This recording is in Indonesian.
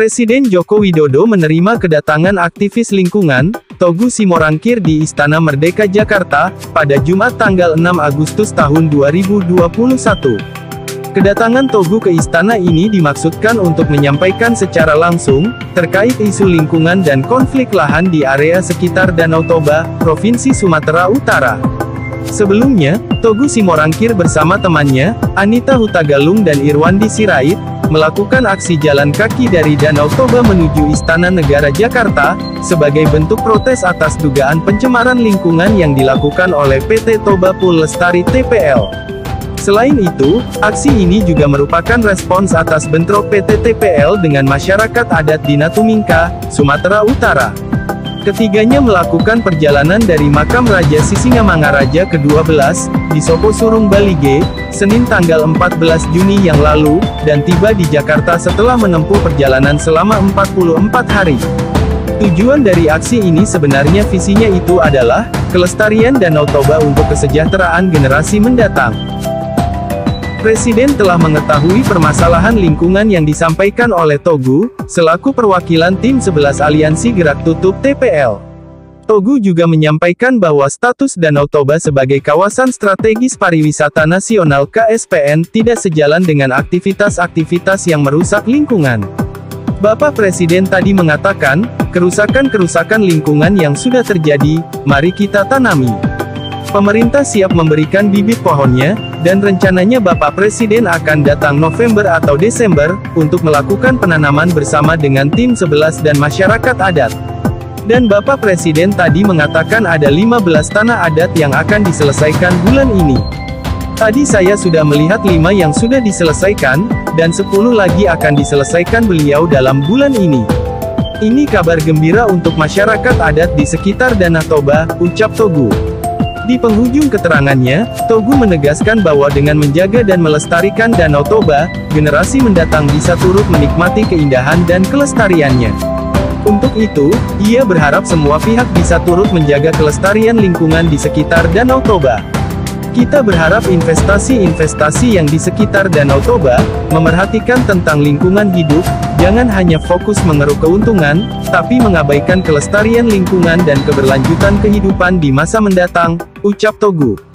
Presiden Joko Widodo menerima kedatangan aktivis lingkungan, Togu Simorangkir di Istana Merdeka Jakarta, pada Jumat tanggal 6 Agustus tahun 2021. Kedatangan Togu ke istana ini dimaksudkan untuk menyampaikan secara langsung, terkait isu lingkungan dan konflik lahan di area sekitar Danau Toba, Provinsi Sumatera Utara. Sebelumnya, Togu Simorangkir bersama temannya, Anita Hutagalung dan Irwandi Sirait, melakukan aksi jalan kaki dari Danau Toba menuju Istana Negara Jakarta, sebagai bentuk protes atas dugaan pencemaran lingkungan yang dilakukan oleh PT Toba Pool Lestari TPL. Selain itu, aksi ini juga merupakan respons atas bentrok PT TPL dengan masyarakat adat di Natumingka, Sumatera Utara. Ketiganya melakukan perjalanan dari makam Raja Sisingamangaraja ke-12, di Sopo Surung Balige, Senin tanggal 14 Juni yang lalu, dan tiba di Jakarta setelah menempuh perjalanan selama 44 hari. Tujuan dari aksi ini sebenarnya visinya itu adalah, kelestarian Danau Toba untuk kesejahteraan generasi mendatang. Presiden telah mengetahui permasalahan lingkungan yang disampaikan oleh Togu, selaku perwakilan tim 11 Aliansi Gerak Tutup TPL. Togu juga menyampaikan bahwa status Danau Toba sebagai kawasan strategis pariwisata nasional KSPN tidak sejalan dengan aktivitas-aktivitas yang merusak lingkungan. Bapak Presiden tadi mengatakan, kerusakan-kerusakan lingkungan yang sudah terjadi, mari kita tanami. Pemerintah siap memberikan bibit pohonnya, dan rencananya Bapak Presiden akan datang November atau Desember, untuk melakukan penanaman bersama dengan tim 11 dan masyarakat adat. Dan Bapak Presiden tadi mengatakan ada 15 tanah adat yang akan diselesaikan bulan ini. Tadi saya sudah melihat 5 yang sudah diselesaikan, dan 10 lagi akan diselesaikan beliau dalam bulan ini. Ini kabar gembira untuk masyarakat adat di sekitar Danau Toba, ucap Togu. Di penghujung keterangannya, Togu menegaskan bahwa dengan menjaga dan melestarikan Danau Toba, generasi mendatang bisa turut menikmati keindahan dan kelestariannya. Untuk itu, ia berharap semua pihak bisa turut menjaga kelestarian lingkungan di sekitar Danau Toba. Kita berharap investasi-investasi yang di sekitar Danau Toba, memerhatikan tentang lingkungan hidup, jangan hanya fokus mengeruk keuntungan, tapi mengabaikan kelestarian lingkungan dan keberlanjutan kehidupan di masa mendatang, ucap Togu.